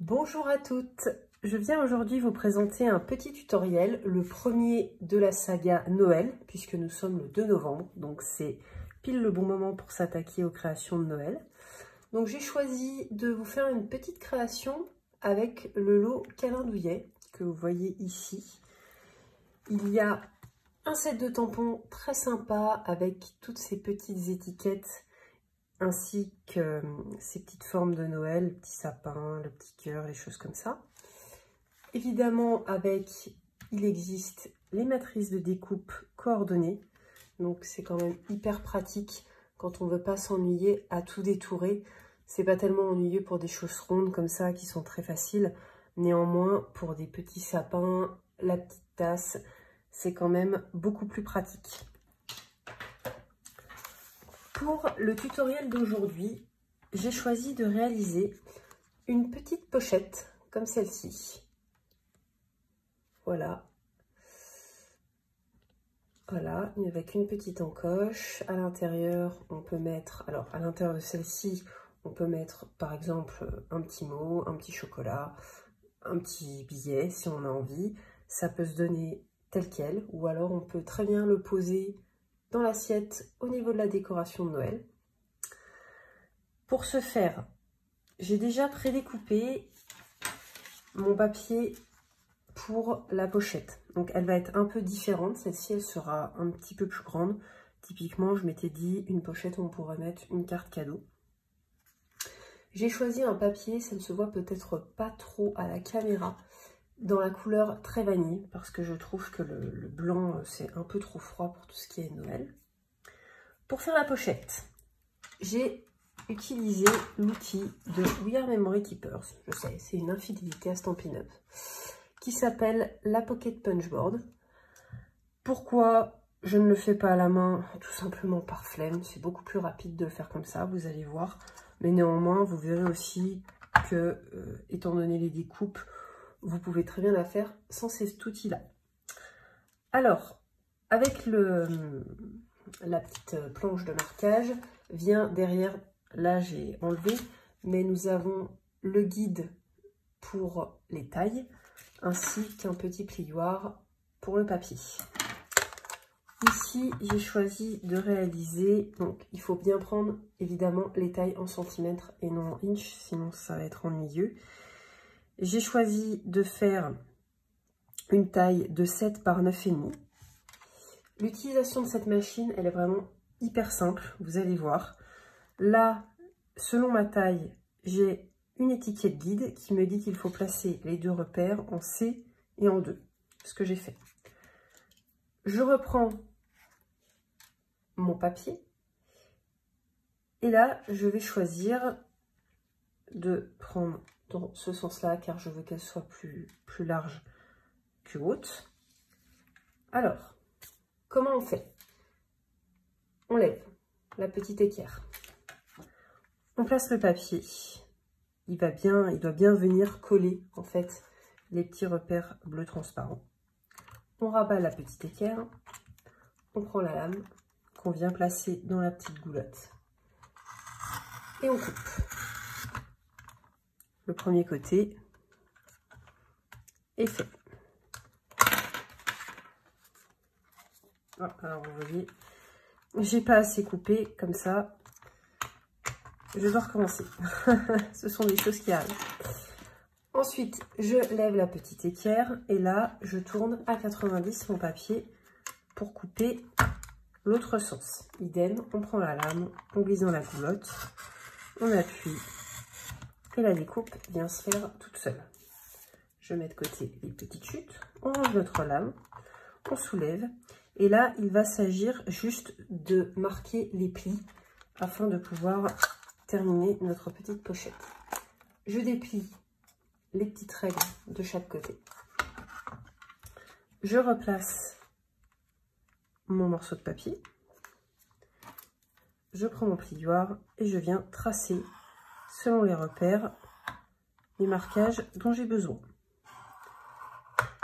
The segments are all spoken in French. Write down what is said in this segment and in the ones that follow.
Bonjour à toutes Je viens aujourd'hui vous présenter un petit tutoriel, le premier de la saga Noël, puisque nous sommes le 2 novembre, donc c'est pile le bon moment pour s'attaquer aux créations de Noël. Donc j'ai choisi de vous faire une petite création avec le lot calendouillet que vous voyez ici. Il y a un set de tampons très sympa avec toutes ces petites étiquettes ainsi que euh, ces petites formes de Noël, le petit sapin, le petit cœur, les choses comme ça. Évidemment, avec, il existe les matrices de découpe coordonnées. Donc, c'est quand même hyper pratique quand on ne veut pas s'ennuyer à tout détourer. C'est pas tellement ennuyeux pour des choses rondes comme ça qui sont très faciles. Néanmoins, pour des petits sapins, la petite tasse, c'est quand même beaucoup plus pratique. Pour le tutoriel d'aujourd'hui, j'ai choisi de réaliser une petite pochette comme celle-ci. Voilà. Voilà, avec une petite encoche. À l'intérieur, on peut mettre, alors à l'intérieur de celle-ci, on peut mettre par exemple un petit mot, un petit chocolat, un petit billet si on a envie. Ça peut se donner tel quel, ou alors on peut très bien le poser dans l'assiette au niveau de la décoration de Noël. Pour ce faire, j'ai déjà prédécoupé mon papier pour la pochette. Donc elle va être un peu différente, celle-ci elle sera un petit peu plus grande. Typiquement, je m'étais dit une pochette on pourrait mettre une carte cadeau. J'ai choisi un papier, ça ne se voit peut-être pas trop à la caméra, dans la couleur très vanille parce que je trouve que le, blanc euh, c'est un peu trop froid pour tout ce qui est Noël. Pour faire la pochette, j'ai utilisé l'outil de We Are Memory Keepers, je sais, c'est une infidélité à Stampin' Up, qui s'appelle la Pocket Punchboard. Pourquoi je ne le fais pas à la main? Tout simplement par flemme, c'est beaucoup plus rapide de le faire comme ça, vous allez voir. Mais néanmoins, vous verrez aussi que, euh, étant donné les découpes, vous pouvez très bien la faire sans cet outil-là. Alors, avec la petite planche de marquage, vient derrière, là j'ai enlevé, mais nous avons le guide pour les tailles, ainsi qu'un petit plioir pour le papier. Ici, j'ai choisi de réaliser, donc il faut bien prendre évidemment les tailles en centimètres et non en inch, sinon ça va être ennuyeux. J'ai choisi de faire une taille de 7 par 9,5. L'utilisation de cette machine, elle est vraiment hyper simple, vous allez voir. Là, selon ma taille, j'ai une étiquette guide qui me dit qu'il faut placer les deux repères en C et en 2, ce que j'ai fait. Je reprends mon papier et là, je vais choisir de prendre dans ce sens-là, car je veux qu'elle soit plus, large que haute. Alors, comment on fait? On lève la petite équerre. On place le papier. Il va bien, il doit bien venir coller, en fait, les petits repères bleu transparent. On rabat la petite équerre. On prend la lame qu'on vient placer dans la petite goulotte. Et on coupe le premier côté est fait. Ah, alors vous voyez, j'ai pas assez coupé comme ça. Je dois recommencer. Ce sont des choses qui arrivent. Ensuite, je lève la petite équerre et là, je tourne à 90 mon papier pour couper l'autre sens. Idem, on prend la lame, on glisse dans la goulotte, on appuie et la découpe vient se faire toute seule. Je mets de côté les petites chutes, on range notre lame, on soulève, et là, il va s'agir juste de marquer les plis afin de pouvoir terminer notre petite pochette. Je déplie les petites règles de chaque côté. Je replace mon morceau de papier. Je prends mon plioir et je viens tracer selon les repères, les marquages dont j'ai besoin.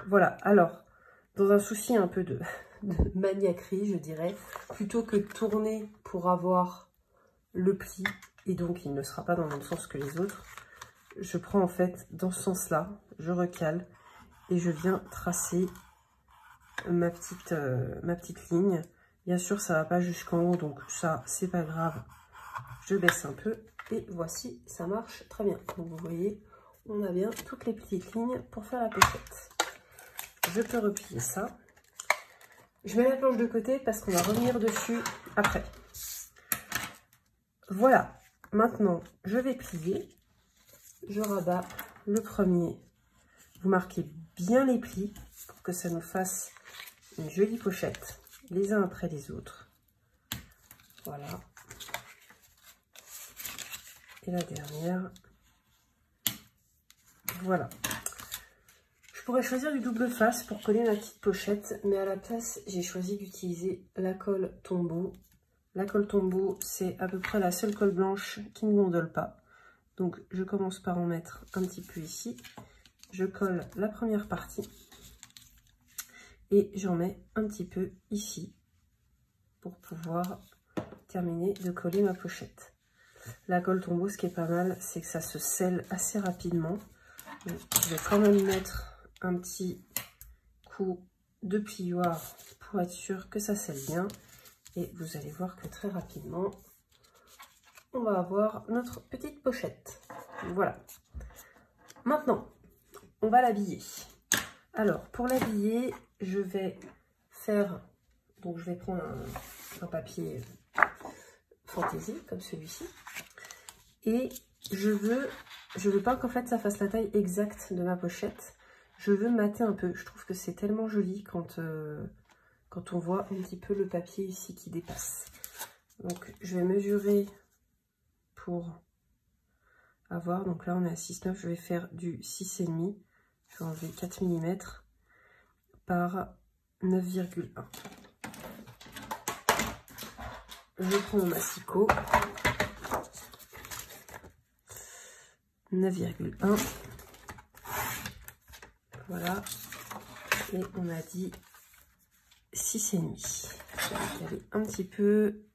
Voilà, alors, dans un souci un peu de, maniaquerie, je dirais, plutôt que tourner pour avoir le pli, et donc il ne sera pas dans le même sens que les autres, je prends en fait dans ce sens-là, je recale et je viens tracer ma petite, euh, ma petite ligne. Bien sûr, ça va pas jusqu'en haut, donc ça, c'est pas grave. Je baisse un peu et voici, ça marche très bien. Vous voyez, on a bien toutes les petites lignes pour faire la pochette. Je peux replier ça. Je mets la planche de côté parce qu'on va revenir dessus après. Voilà, maintenant je vais plier. Je rabats le premier. Vous marquez bien les plis pour que ça nous fasse une jolie pochette les uns après les autres. Voilà. La dernière. Voilà. Je pourrais choisir du double face pour coller ma petite pochette, mais à la place, j'ai choisi d'utiliser la colle tombeau. La colle tombeau, c'est à peu près la seule colle blanche qui ne gondole pas. Donc, je commence par en mettre un petit peu ici. Je colle la première partie et j'en mets un petit peu ici pour pouvoir terminer de coller ma pochette. La colle tombeau, ce qui est pas mal, c'est que ça se scelle assez rapidement. je vais quand même mettre un petit coup de plioir pour être sûr que ça scelle bien. Et vous allez voir que très rapidement, on va avoir notre petite pochette. Voilà. Maintenant, on va l'habiller. Alors, pour l'habiller, je vais faire... Donc, je vais prendre un, papier comme celui-ci. Et je veux... Je veux pas qu'en fait, ça fasse la taille exacte de ma pochette. Je veux mater un peu. Je trouve que c'est tellement joli quand, euh, quand on voit un petit peu le papier ici qui dépasse. Donc, je vais mesurer pour avoir. Donc là, on est à 6,9. Je vais faire du 6,5 je vais enlever 4 mm par 9,1. Je prends mon massicot. 9,1. Voilà. Et on a dit 6,5. Je vais caler un petit peu.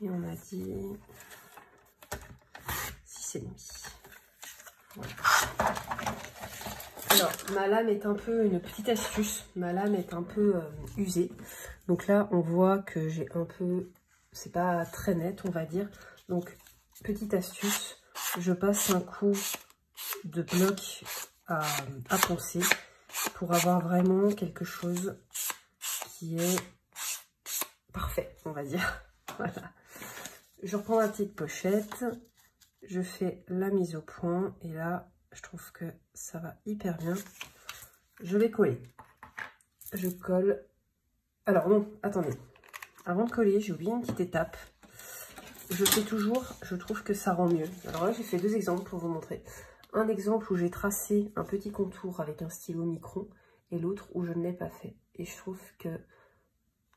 Et on a dit 6,5. Voilà. Alors, ma lame est un peu, une petite astuce, ma lame est un peu euh, usée. Donc là, on voit que j'ai un peu, c'est pas très net, on va dire. Donc, petite astuce, je passe un coup de bloc à, à poncer pour avoir vraiment quelque chose qui est parfait, on va dire. Voilà. Je reprends ma petite pochette, je fais la mise au point et là, je trouve que ça va hyper bien. Je vais coller. Je colle. Alors non, attendez. Avant de coller, j'ai oublié une petite étape. Je fais toujours, je trouve que ça rend mieux. Alors là, j'ai fait deux exemples pour vous montrer. Un exemple où j'ai tracé un petit contour avec un stylo micron et l'autre où je ne l'ai pas fait. Et je trouve que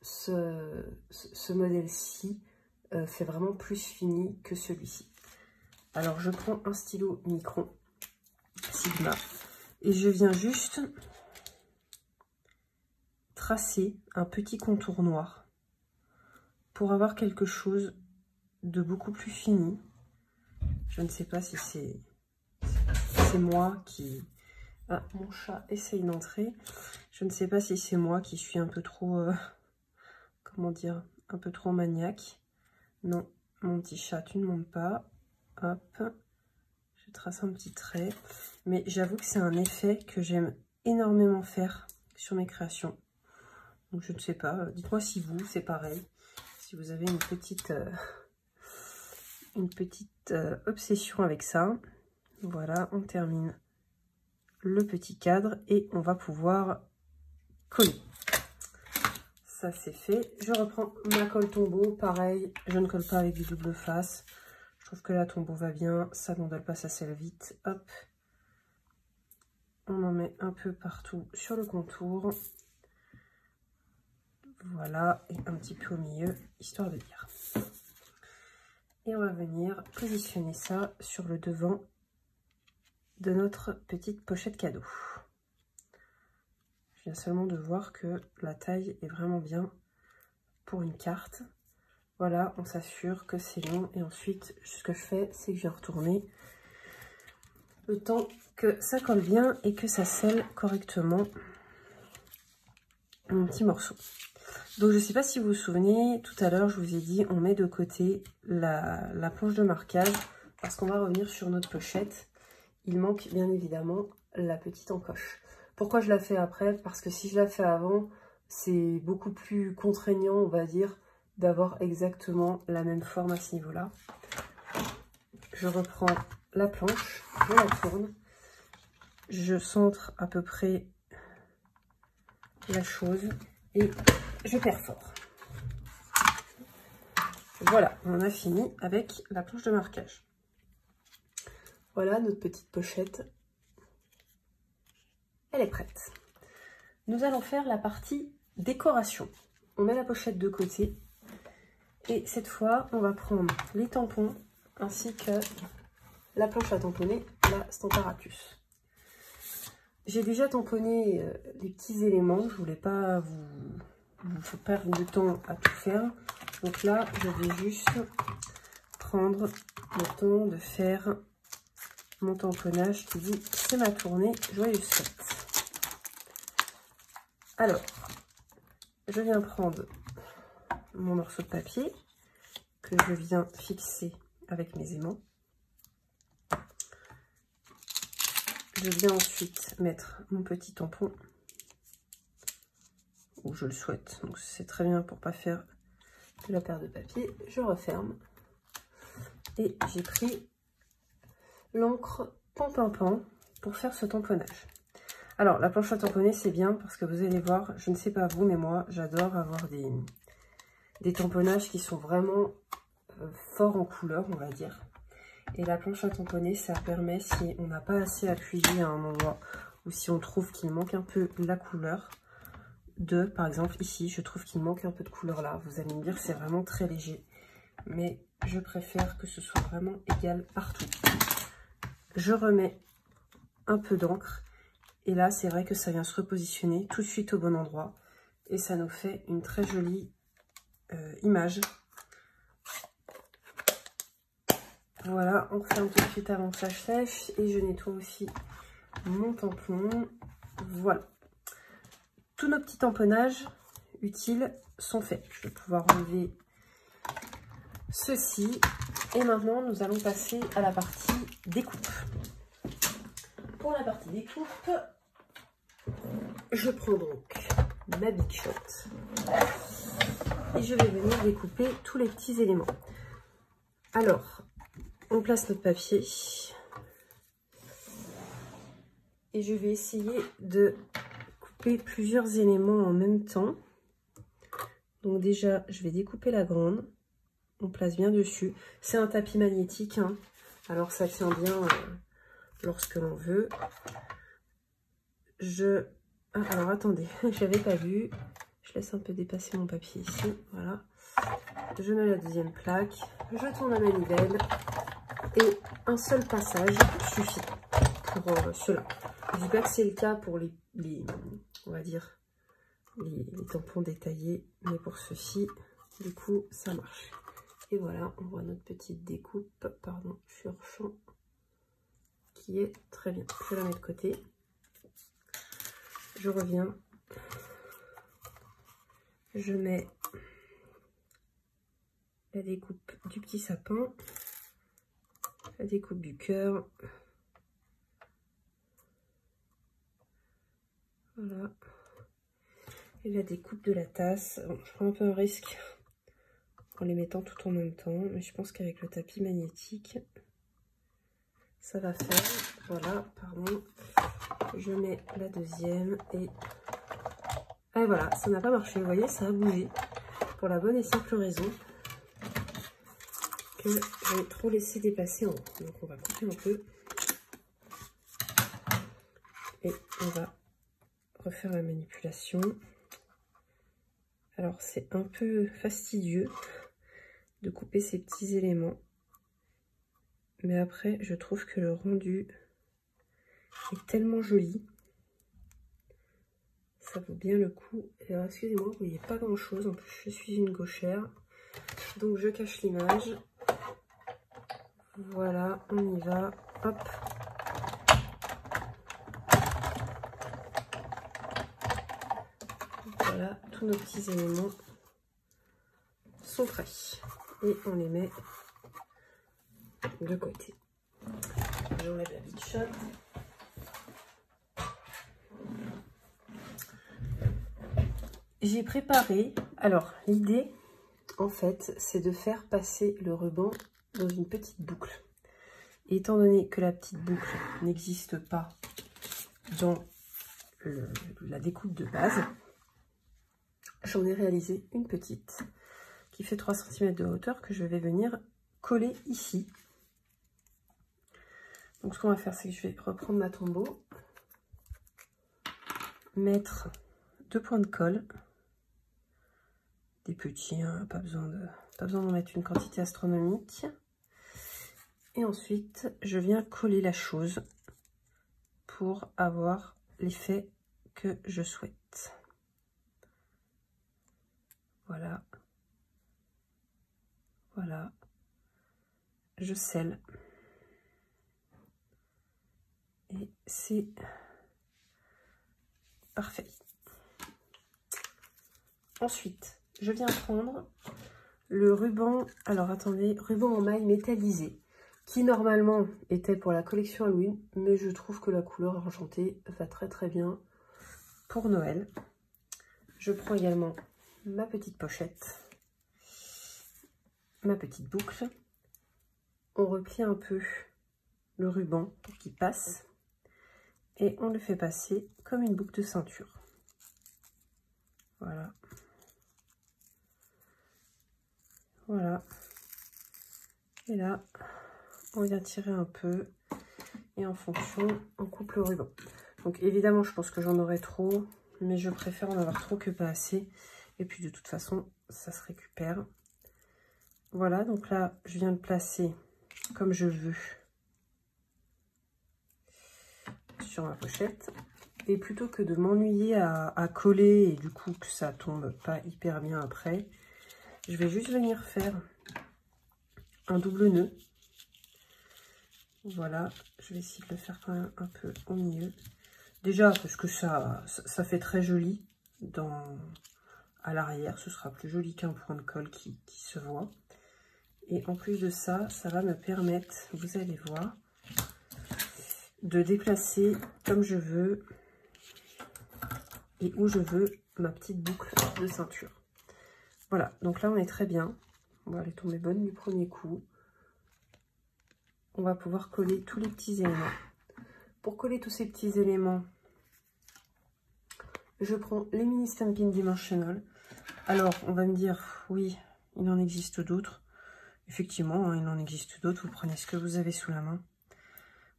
ce, modèle-ci euh, fait vraiment plus fini que celui-ci. Alors, je prends un stylo micron Et je viens juste tracer un petit contour noir pour avoir quelque chose de beaucoup plus fini. Je ne sais pas si c'est c'est moi qui... Ah, mon chat essaye d'entrer. Je ne sais pas si c'est moi qui suis un peu trop... Euh, comment dire Un peu trop maniaque. Non, mon petit chat, tu ne montes pas. Hop je trace un petit trait. Mais j'avoue que c'est un effet que j'aime énormément faire sur mes créations. Donc je ne sais pas, dites-moi si vous, c'est pareil. Si vous avez une petite, euh, une petite euh, obsession avec ça. Voilà, on termine le petit cadre et on va pouvoir coller. Ça c'est fait. Je reprends ma colle tombeau. Pareil, je ne colle pas avec du double face. Je trouve que la tombeau va bien, ça n'endole pas, ça scelle vite. Hop. On en met un peu partout sur le contour. Voilà, et un petit peu au milieu, histoire de dire. Et on va venir positionner ça sur le devant de notre petite pochette cadeau. Je viens seulement de voir que la taille est vraiment bien pour une carte. Voilà, on s'assure que c'est long. Et ensuite, ce que je fais, c'est que je vais retourner le temps que ça colle bien et que ça scelle correctement mon petit morceau. Donc je ne sais pas si vous vous souvenez, tout à l'heure je vous ai dit on met de côté la, la planche de marquage parce qu'on va revenir sur notre pochette. Il manque bien évidemment la petite encoche. Pourquoi je la fais après? Parce que si je la fais avant, c'est beaucoup plus contraignant, on va dire, d'avoir exactement la même forme à ce niveau-là. Je reprends la planche, je la tourne, je centre à peu près la chose et je perfore. Voilà, on a fini avec la planche de marquage. Voilà notre petite pochette. Elle est prête. Nous allons faire la partie décoration. On met la pochette de côté. Et cette fois, on va prendre les tampons ainsi que la planche à tamponner, la Stamparatus. J'ai déjà tamponné euh, les petits éléments. Je voulais pas vous, vous perdre de temps à tout faire. Donc là, je vais juste prendre le temps de faire mon tamponnage qui dit c'est ma tournée, joyeuse fête. Alors, je viens prendre mon morceau de papier que je viens fixer avec mes aimants. Je viens ensuite mettre mon petit tampon où je le souhaite. Donc c'est très bien pour pas faire de la paire de papier. Je referme et j'ai pris l'encre pan pour faire ce tamponnage. Alors, la planche à tamponner, c'est bien parce que vous allez voir, je ne sais pas vous, mais moi, j'adore avoir des, des tamponnages qui sont vraiment euh, forts en couleur, on va dire. Et la planche à tamponner, ça permet, si on n'a pas assez appuyé à un endroit, ou si on trouve qu'il manque un peu la couleur, de, par exemple, ici, je trouve qu'il manque un peu de couleur là. Vous allez me dire c'est vraiment très léger. Mais je préfère que ce soit vraiment égal partout. Je remets un peu d'encre. Et là, c'est vrai que ça vient se repositionner tout de suite au bon endroit. Et ça nous fait une très jolie euh, image. Voilà, on fait un tout de suite ça sèche. Et je nettoie aussi mon tampon. Voilà. Tous nos petits tamponnages utiles sont faits. Je vais pouvoir enlever ceci. Et maintenant, nous allons passer à la partie découpe. Pour la partie découpe, je prends donc ma Big Shot je vais venir découper tous les petits éléments. Alors, on place notre papier et je vais essayer de couper plusieurs éléments en même temps. Donc déjà, je vais découper la grande on place bien dessus. C'est un tapis magnétique, hein. alors ça tient bien euh, lorsque l'on veut. Je... Ah, alors attendez, j'avais pas vu. Je laisse un peu dépasser mon papier ici, voilà. Je mets la deuxième plaque, je tourne la manivelle et un seul passage suffit pour euh, cela. Je dis pas que c'est le cas pour les, tampons détaillés, mais pour ceci, du coup, ça marche. Et voilà, on voit notre petite découpe, pardon, sur champ, qui est très bien. Je la mets de côté. Je reviens. Je mets la découpe du petit sapin, la découpe du cœur. Voilà. Et la découpe de la tasse. je prends un peu un risque en les mettant tout en même temps. Mais je pense qu'avec le tapis magnétique, ça va faire. Voilà, pardon. Je mets la deuxième et... Et voilà, ça n'a pas marché. Vous voyez, ça a bougé. Pour la bonne et simple raison que j'ai trop laissé dépasser en haut. Donc on va couper un peu. Et on va refaire la manipulation. Alors c'est un peu fastidieux de couper ces petits éléments. Mais après, je trouve que le rendu est tellement joli ça vaut bien le coup. Euh, excusez-moi, vous voyez pas grand chose. En plus, je suis une gauchère. Donc, je cache l'image. Voilà, on y va. Hop. Voilà, tous nos petits éléments sont prêts. Et on les met de côté. J'enlève la petite shot. J'ai préparé, alors l'idée en fait c'est de faire passer le ruban dans une petite boucle. Étant donné que la petite boucle n'existe pas dans la découpe de base, j'en ai réalisé une petite qui fait 3 cm de hauteur que je vais venir coller ici. Donc ce qu'on va faire, c'est que je vais reprendre ma tombeau, mettre deux points de colle, des hein, pas besoin de pas besoin d'en mettre une quantité astronomique. Et ensuite, je viens coller la chose pour avoir l'effet que je souhaite. Voilà. Voilà. Je scelle. Et c'est parfait. Ensuite, je viens prendre le ruban, alors attendez, ruban en maille métallisé, qui normalement était pour la collection Halloween, mais je trouve que la couleur argentée va très très bien pour Noël. Je prends également ma petite pochette ma petite boucle. On replie un peu le ruban pour qu'il passe. Et on le fait passer comme une boucle de ceinture. Voilà. Voilà. Et là, on vient tirer un peu. Et en fonction, on coupe le ruban. Donc évidemment, je pense que j'en aurai trop. Mais je préfère en avoir trop que pas assez. Et puis de toute façon, ça se récupère. Voilà, donc là, je viens de placer comme je veux sur ma pochette. Et plutôt que de m'ennuyer à, coller et du coup que ça tombe pas hyper bien après, je vais juste venir faire un double nœud. Voilà, je vais essayer de le faire quand même un peu au milieu. Déjà, parce que ça, ça, fait très joli dans, à l'arrière. Ce sera plus joli qu'un point de colle qui se voit. Et en plus de ça, ça va me permettre, vous allez voir, de déplacer comme je veux et où je veux ma petite boucle de ceinture. Voilà, donc là on est très bien. On va aller tomber bonne du premier coup. On va pouvoir coller tous les petits éléments. Pour coller tous ces petits éléments, je prends les mini Stampin' Dimensional. Alors, on va me dire, oui, il en existe d'autres. Effectivement, hein, il en existe d'autres, vous prenez ce que vous avez sous la main.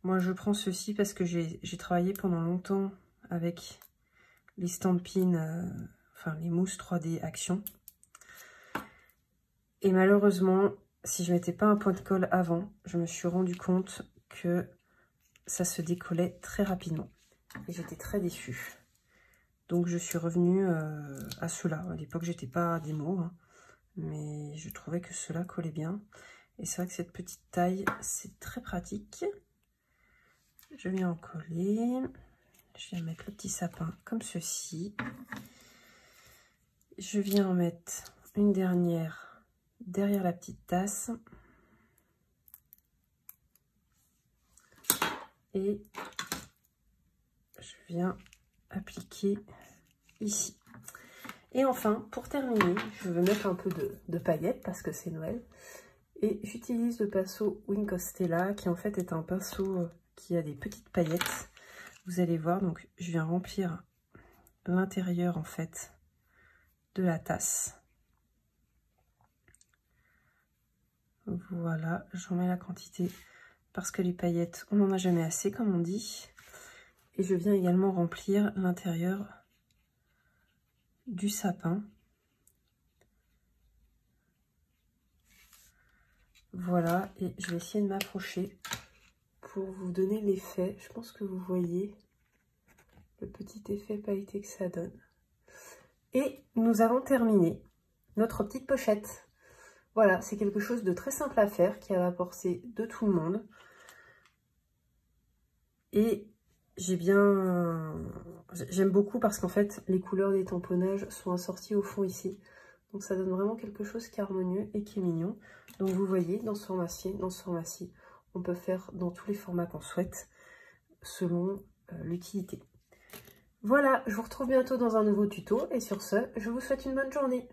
Moi, je prends ceci parce que j'ai travaillé pendant longtemps avec les stampines, euh, enfin les mousses 3D Action. Et malheureusement, si je mettais pas un point de colle avant, je me suis rendu compte que ça se décollait très rapidement. Et j'étais très déçue. Donc je suis revenue euh, à cela. À l'époque, j'étais pas démo. Hein mais je trouvais que cela collait bien. Et c'est vrai que cette petite taille, c'est très pratique. Je viens en coller. Je viens mettre le petit sapin comme ceci. Je viens en mettre une dernière derrière la petite tasse. Et je viens appliquer ici. Et enfin, pour terminer, je veux mettre un peu de, paillettes parce que c'est Noël. Et j'utilise le pinceau Wincostella qui en fait est un pinceau euh, qui a des petites paillettes. Vous allez voir, donc je viens remplir l'intérieur en fait de la tasse. Voilà, j'en mets la quantité parce que les paillettes, on n'en a jamais assez comme on dit. Et je viens également remplir l'intérieur du sapin. Voilà, et je vais essayer de m'approcher pour vous donner l'effet. Je pense que vous voyez le petit effet pailleté que ça donne. Et nous avons terminé notre petite pochette. Voilà, c'est quelque chose de très simple à faire qui a la portée de tout le monde. Et j'ai bien J'aime beaucoup parce qu'en fait, les couleurs des tamponnages sont assorties au fond ici. Donc ça donne vraiment quelque chose qui est harmonieux et qui est mignon. Donc vous voyez, dans ce format-ci, dans ce format-ci, on peut faire dans tous les formats qu'on souhaite, selon euh, l'utilité. Voilà, je vous retrouve bientôt dans un nouveau tuto, et sur ce, je vous souhaite une bonne journée.